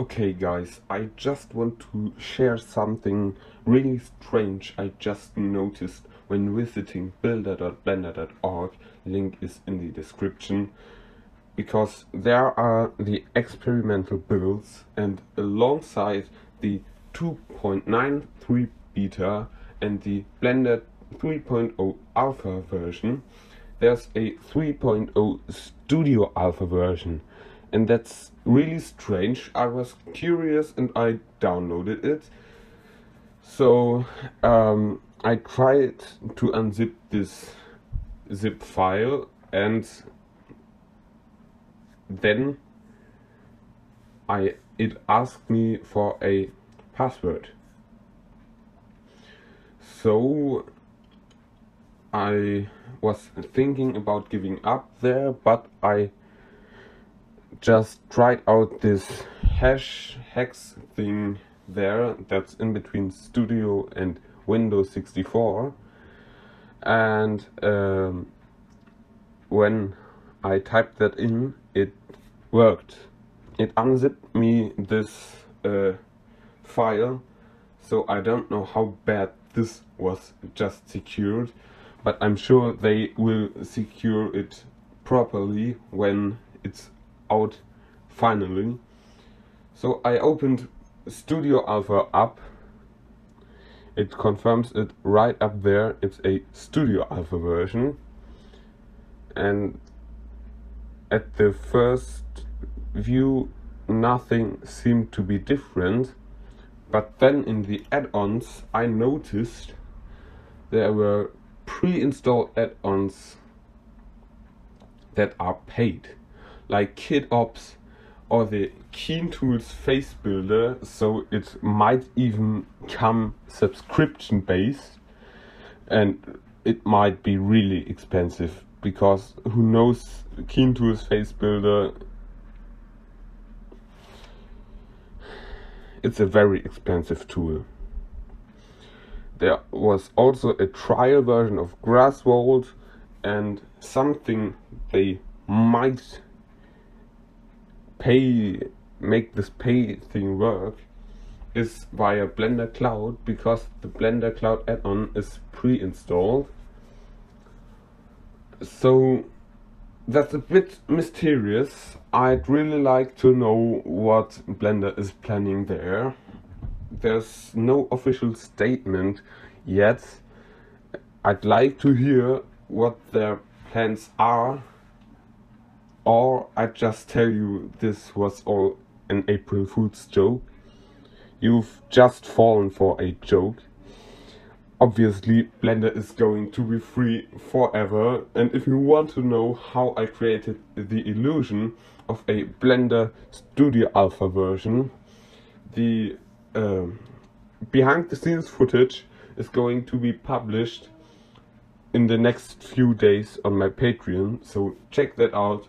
Okay guys, I just want to share something really strange I just noticed when visiting builder.blender.org, link is in the description, because there are the experimental builds and alongside the 2.93 beta and the Blender 3.0 alpha version, there's a 3.0 studio alpha version and that's really strange. I was curious and I downloaded it. So um, I tried to unzip this zip file and then I it asked me for a password. So I was thinking about giving up there, but I just tried out this hash hex thing there that's in between Studio and Windows 64 and um, when I typed that in it worked. It unzipped me this uh, file so I don't know how bad this was just secured but I'm sure they will secure it properly when it's out finally. So I opened Studio Alpha up. It confirms it right up there. It's a Studio Alpha version. And at the first view, nothing seemed to be different. But then in the add-ons, I noticed there were pre-installed add-ons that are paid like KitOps or the Keen Tools face builder, so it might even come subscription based and it might be really expensive because who knows Keen Tools face builder it's a very expensive tool. There was also a trial version of Graswald and something they might pay make this pay thing work is via Blender Cloud because the Blender Cloud add-on is pre-installed. So that's a bit mysterious. I'd really like to know what Blender is planning there. There's no official statement yet. I'd like to hear what their plans are or I just tell you this was all an April Fool's joke. You've just fallen for a joke. Obviously, Blender is going to be free forever, and if you want to know how I created the illusion of a Blender Studio Alpha version, the uh, behind the scenes footage is going to be published in the next few days on my Patreon, so check that out